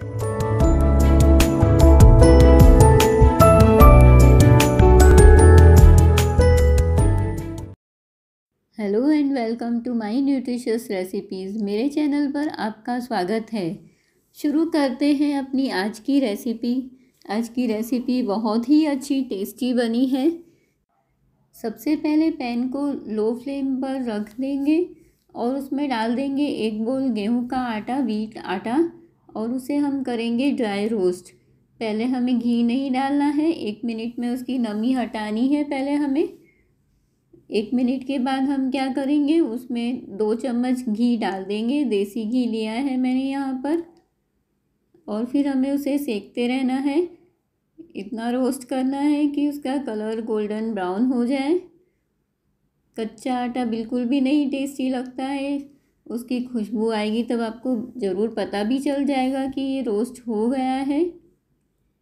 Hello and welcome to my nutritious recipes मेरे channel पर आपका स्वागत है। शुरू करते हैं अपनी आज की रेसिपी आज की रेसिपी बहुत ही अच्छी टेस्टी बनी है। सबसे पहले पैन को लो फ्लेम पर रख देंगे और उसमें डाल देंगे एक बोल गेहूँ का आटा वीट आटा। और उसे हम करेंगे ड्राई रोस्ट पहले हमें घी नहीं डालना है, एक मिनट में उसकी नमी हटानी है पहले हमें। एक मिनट के बाद हम क्या करेंगे, उसमें दो चम्मच घी डाल देंगे। देसी घी लिया है मैंने यहाँ पर। और फिर हमें उसे सेकते रहना है। इतना रोस्ट करना है कि उसका कलर गोल्डन ब्राउन हो जाए। कच्चा आटा बिल्कुल भी नहीं टेस्टी लगता है। उसकी खुशबू आएगी, तब आपको ज़रूर पता भी चल जाएगा कि ये रोस्ट हो गया है।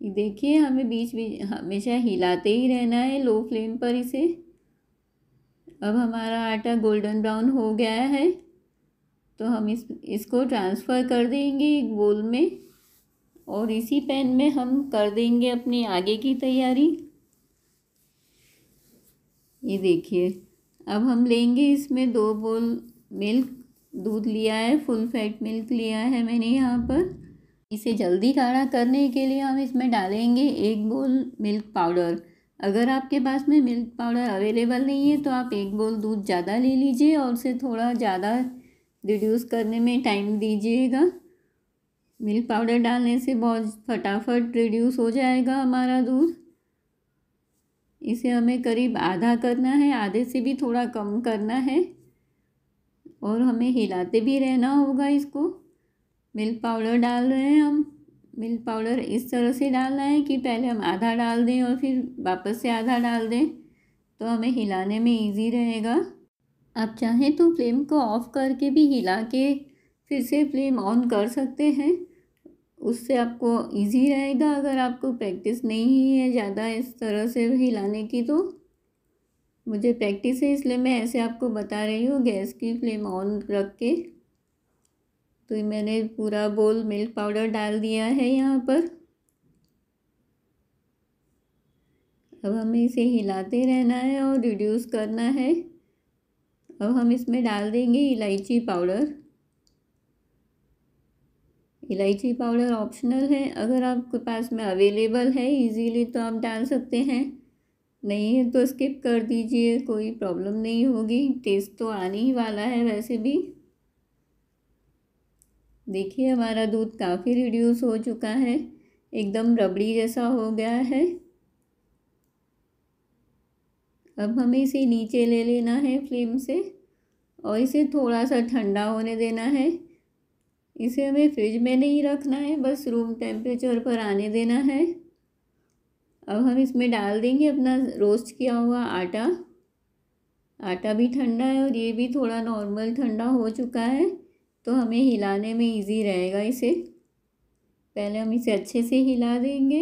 देखिए, हमें बीच बीच, हमेशा हिलाते ही रहना है लो फ्लेम पर इसे। अब हमारा आटा गोल्डन ब्राउन हो गया है तो हम इस, इसको ट्रांसफ़र कर देंगे एक बोल में और इसी पैन में हम कर देंगे अपनी आगे की तैयारी। ये देखिए, अब हम लेंगे इसमें दो बोल मिल्क दूध लिया है फुल फैट मिल्क लिया है मैंने यहाँ पर। इसे जल्दी गाढ़ा करने के लिए हम इसमें डालेंगे एक बोल मिल्क पाउडर अगर आपके पास में मिल्क पाउडर अवेलेबल नहीं है तो आप एक बोल दूध ज़्यादा ले लीजिए और उसे थोड़ा ज़्यादा रिड्यूस करने में टाइम दीजिएगा। मिल्क पाउडर डालने से बहुत फटाफट रिड्यूस हो जाएगा हमारा दूध। इसे हमें करीब आधा करना है, आधे से भी थोड़ा कम करना है। और हमें हिलाते भी रहना होगा इसको। मिल्क पाउडर डाल रहे हैं हम। मिल्क पाउडर इस तरह से डालना है कि पहले हम आधा डाल दें और फिर वापस से आधा डाल दें तो हमें हिलाने में इजी रहेगा। आप चाहें तो फ्लेम को ऑफ़ करके भी हिला के फिर से फ्लेम ऑन कर सकते हैं। उससे आपको इजी रहेगा अगर आपको प्रैक्टिस नहीं है ज़्यादा इस तरह से हिलाने की तो। मुझे प्रैक्टिस है इसलिए मैं ऐसे आपको बता रही हूँ, गैस की फ्लेम ऑन रख के। तो मैंने पूरा बोल मिल्क पाउडर डाल दिया है यहाँ पर। अब हमें इसे हिलाते रहना है और रिड्यूस करना है। अब हम इसमें डाल देंगे इलायची पाउडर। इलायची पाउडर ऑप्शनल है। अगर आपके पास में अवेलेबल है इजीली तो आप डाल सकते हैं। नहीं है तो स्किप कर दीजिए, कोई प्रॉब्लम नहीं होगी। टेस्ट तो आने ही वाला है वैसे भी। देखिए, हमारा दूध काफ़ी रिड्यूस हो चुका है। एकदम रबड़ी जैसा हो गया है। अब हमें इसे नीचे ले लेना है फ्लेम से और इसे थोड़ा सा ठंडा होने देना है। इसे हमें फ्रिज में नहीं रखना है, बस रूम टेम्परेचर पर आने देना है। अब हम इसमें डाल देंगे अपना रोस्ट किया हुआ आटा। आटा भी ठंडा है और ये भी थोड़ा नॉर्मल ठंडा हो चुका है तो हमें हिलाने में इजी रहेगा इसे। पहले हम इसे अच्छे से हिला देंगे।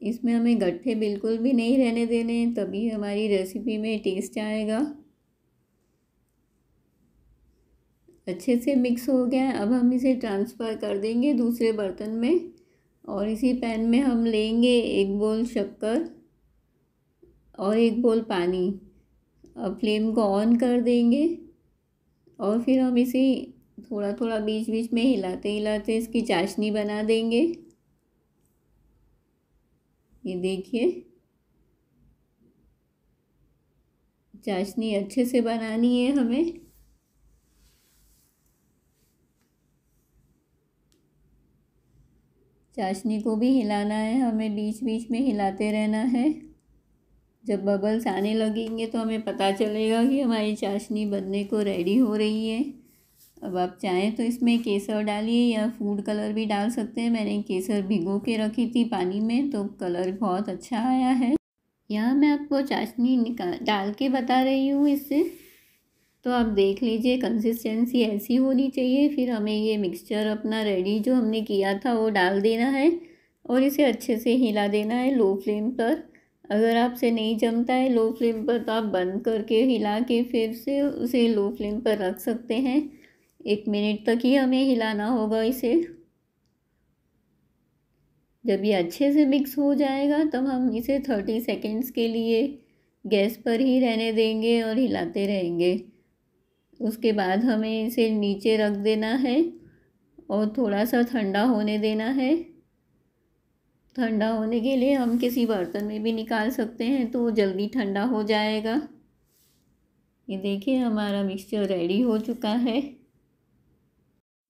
इसमें हमें गट्ठे बिल्कुल भी नहीं रहने देने तभी हमारी रेसिपी में टेस्ट आएगा। अच्छे से मिक्स हो गया, अब हम इसे ट्रांसफ़र कर देंगे दूसरे बर्तन में। और इसी पैन में हम लेंगे एक बोल शक्कर और एक बोल पानी। अब फ्लेम को ऑन कर देंगे और फिर हम इसे थोड़ा थोड़ा बीच बीच में हिलाते हिलाते इसकी चाशनी बना देंगे। ये देखिए। चाशनी अच्छे से बनानी है हमें। चाशनी को भी हिलाना है, हमें बीच बीच में हिलाते रहना है। जब बबल्स आने लगेंगे तो हमें पता चलेगा कि हमारी चाशनी बनने को रेडी हो रही है। अब आप चाहें तो इसमें केसर डालिए या फ़ूड कलर भी डाल सकते हैं। मैंने केसर भिगो के रखी थी पानी में तो कलर बहुत अच्छा आया है। यहाँ मैं आपको चाशनी निकाल डाल के बता रही हूँ इससे। तो आप देख लीजिए कंसिस्टेंसी ऐसी होनी चाहिए। फिर हमें ये मिक्सचर अपना रेडी जो हमने किया था, वो डाल देना है और इसे अच्छे से हिला देना है लो फ्लेम पर। अगर आपसे नहीं जमता है लो फ्लेम पर तो आप बंद करके हिला के फिर से उसे लो फ्लेम पर रख सकते हैं। एक मिनट तक ही हमें हिलाना होगा इसे। जब ये अच्छे से मिक्स हो जाएगा, तब हम इसे थर्टी सेकेंड्स के लिए गैस पर ही रहने देंगे और हिलाते रहेंगे। उसके बाद हमें इसे नीचे रख देना है और थोड़ा सा ठंडा होने देना है। ठंडा होने के लिए हम किसी बर्तन में भी निकाल सकते हैं तो जल्दी ठंडा हो जाएगा। ये देखिए हमारा मिक्सचर रेडी हो चुका है।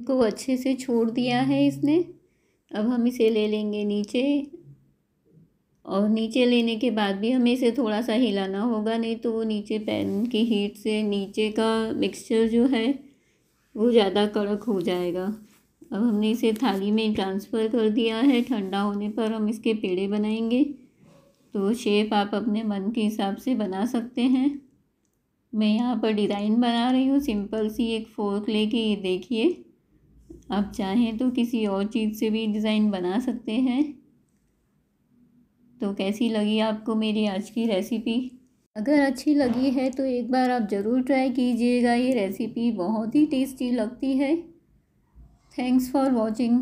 को अच्छे से छोड़ दिया है इसने। अब हम इसे ले लेंगे नीचे। और नीचे लेने के बाद भी हमें इसे थोड़ा सा हिलाना होगा, नहीं तो वो नीचे पैन की हीट से नीचे का मिक्सचर जो है, वो ज़्यादा कड़क हो जाएगा। अब हमने इसे थाली में ट्रांसफ़र कर दिया है, ठंडा होने पर हम इसके पेड़े बनाएँगे। तो शेप आप अपने मन के हिसाब से बना सकते हैं। मैं यहाँ पर डिज़ाइन बना रही हूँ सिंपल सी एक फोर्क लेके ये देखिए। आप चाहें तो किसी और चीज़ से भी डिज़ाइन बना सकते हैं। तो कैसी लगी आपको मेरी आज की रेसिपी अगर अच्छी लगी है तो एक बार आप ज़रूर ट्राई कीजिएगा। ये रेसिपी बहुत ही टेस्टी लगती है। Thanks for watching